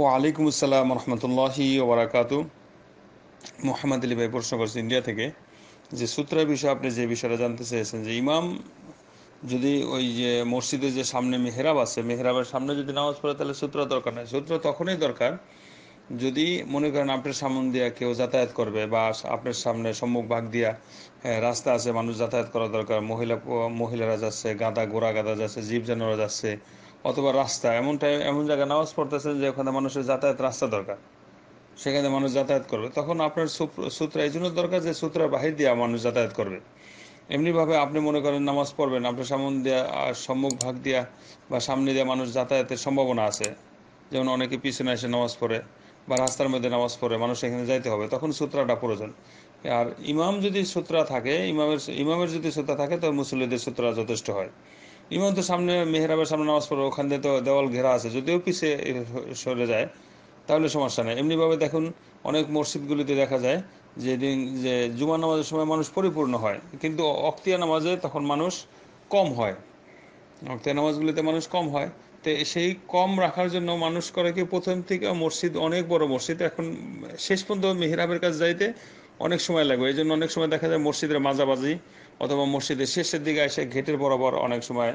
ওয়ালাইকুম আসসালাম রহমতুল্লাহি ওবরাকাতু মোহাম্মদ আলী ভাই প্রশ্ন ইন্ডিয়া থেকে যে সূত্রের বিষয়ে আপনি যে বিষয়টা জানতে চেয়েছেন, যে ইমাম যদি ওই যে মসজিদে যে সামনে মেহরাব আছে, মেহরাবের সামনে যদি নামাজ পড়ে, তাহলে সূত্র দরকার নাই। সূত্র তখনই দরকার যদি মনে করেন আপনার সামন দিয়া কেউ যাতায়াত করবে বা আপনার সামনে সম্মুখ ভাগ দিয়া রাস্তা আছে, মানুষ যাতায়াত করা দরকার, মহিলা, মহিলারা যাচ্ছে গাদা গোড়া গাদা যাচ্ছে জীব জানোয়ার যাচ্ছে অথবা রাস্তা এমন টাইম এমন জায়গায় নামাজ পড়তেছেন যে ওখানে মানুষের যাতায়াত রাস্তা দরকার। সেখানে মানুষ যাতায়াত করবে। তখন আপনার সূত্র এই জন্য দরকার যে সূত্রের বাহির দিয়া মানুষ যাতায়াত করবে। এমনিভাবে আপনি মনে করেন নামাজ পড়বেন, আপনার সামন দিয়া সম্মুখ ভাগ দিয়া বা সামনে দিয়ে মানুষ যাতায়াতের সম্ভাবনা আছে। যেমন অনেকে পিছনে এসে নামাজ পড়ে বা রাস্তার মধ্যে নামাজ পড়ে, মানুষ এখানে যাইতে হবে, তখন সূত্রাটা প্রয়োজন। আর ইমাম যদি সূত্রা থাকে, ইমামের ইমামের যদি সূত্রা থাকে তবে মুসল্লিদের সূত্রা যথেষ্ট হয়। ইমাম তো সামনে, মেহরাবের সামনে নামাজ পড়ে ওখান দিয়ে তো দেওয়াল ঘেরা আছে। যদিও পিছিয়ে সরে যায়, তাহলে সমস্যা নেই। এমনিভাবে দেখুন, অনেক মসজিদগুলিতে দেখা যায় যে দিন, যে জুমা নামাজের সময় মানুষ পরিপূর্ণ হয়, কিন্তু অক্তিয়া নামাজে তখন মানুষ কম হয়। অক্তিয়া নামাজগুলিতে মানুষ কম হয়। তো সেই কম রাখার জন্য মানুষ করে কি, প্রথম থেকে মসজিদ অনেক বড় মসজিদ। এখন শেষ পর্যন্ত মেহরাবের কাছে যাইতে অনেক সময় লাগবে। এই জন্য অনেক সময় দেখা যায় মসজিদের মাঝাবাজি অথবা মসজিদের শেষের দিকে এসে ঘেটের বরাবর অনেক সময়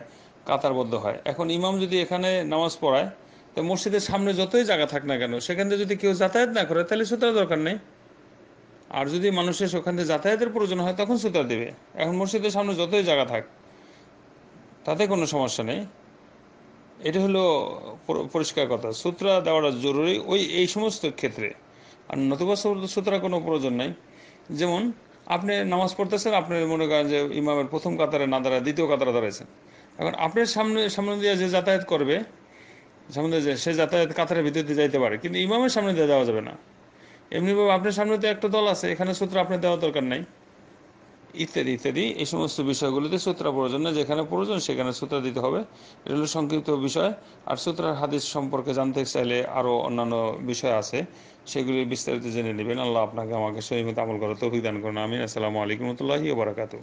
কাতারবদ্ধ হয়। এখন ইমাম যদি এখানে নামাজ পড়ায়, তো মসজিদের সামনে যতই জায়গা থাক না কেন, সেখান থেকে যদি কেউ যাতায়াত না করে, তাহলে সুতার দরকার নেই। আর যদি মানুষের সেখান থেকে যাতায়াতের প্রয়োজন হয়, তখন সুতার দেবে। এখন মসজিদের সামনে যতই জায়গা থাক, তাতে কোনো সমস্যা নেই। এটা হলো পরিষ্কার কথা। সূত্রা দেওয়াটা জরুরি ওই, এই সমস্ত ক্ষেত্রে। আর নতুবা সুতরাং কোনো প্রয়োজন নাই। যেমন, আপনি নামাজ পড়তেছেন, আপনি মনে করেন যে ইমামের প্রথম কাতারে না দাঁড়ায়, দ্বিতীয় কাতারে দাঁড়াইছেন। এখন আপনার সামনে সামনে দিয়ে যে যাতায়াত করবে, সামনে যে সে যাতায়াত কাতারের ভিতর যাইতে পারে, কিন্তু ইমামের সামনে দিয়ে যাওয়া যাবে না। এমনিভাবে আপনার সামনে তো একটা দল আছে, এখানে সূত্র আপনার দেওয়া দরকার নাই। ইত্যাদি ইত্যাদি, এই সমস্ত বিষয়গুলিতে সূত্রা প্রয়োজন না, যেখানে প্রয়োজন সেখানে সূত্রা দিতে হবে। এটা হলো সংক্ষিপ্ত বিষয়। আর সূত্রার হাদিস সম্পর্কে জানতে চাইলে আরও অন্যান্য বিষয় আছে, সেগুলি বিস্তারিত জেনে নেবেন। আল্লাহ আপনাকে আমাকে সহিমত আমল করার তৌফিক দান করুন। আমিন। আসসালামু আলাইকুম রহমতুল্লাহি বারাকাতু